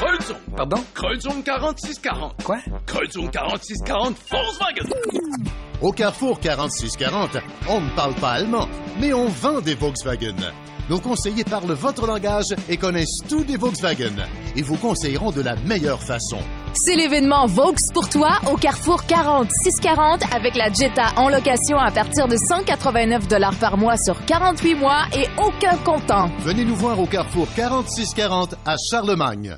Kreuzung. Pardon? Kreuzung 4640. Quoi? Kreuzung 4640 Volkswagen. Au Carrefour 4640, on ne parle pas allemand, mais on vend des Volkswagen. Nos conseillers parlent votre langage et connaissent tous des Volkswagen et vous conseilleront de la meilleure façon. C'est l'événement Vaux pour toi au Carrefour 40 640 avec la Jetta en location à partir de 189 dollars par mois sur 48 mois et aucun comptant. Venez nous voir au Carrefour 4640 à Charlemagne.